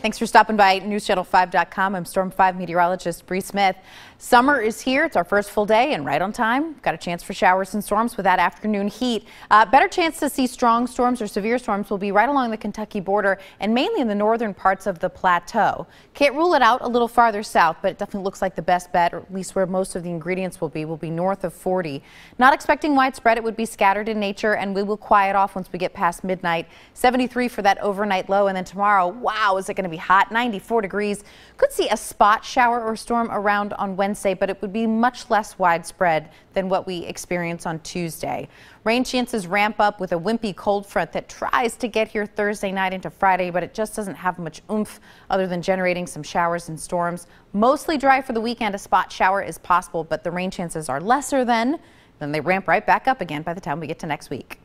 Thanks for stopping by NewsChannel5.com. I'm Storm 5 meteorologist Bree Smith. Summer is here. It's our first full day and right on time. Got a chance for showers and storms with that afternoon heat. Uh, better chance to see strong storms or severe storms will be right along the Kentucky border and mainly in the northern parts of the plateau. Can't rule it out a little farther south, but it definitely looks like the best bet, or at least where most of the ingredients will be, will be north of 40. Not expecting widespread. It would be scattered in nature and we will quiet off once we get past midnight. 73 for that overnight low and then tomorrow, wow, is it going to be hot, 94 degrees. Could see a spot shower or storm around on Wednesday, but it would be much less widespread than what we experience on Tuesday. Rain chances ramp up with a wimpy cold front that tries to get here Thursday night into Friday, but it just doesn't have much oomph other than generating some showers and storms. Mostly dry for the weekend. A spot shower is possible, but the rain chances are lesser then. Then they ramp right back up again by the time we get to next week.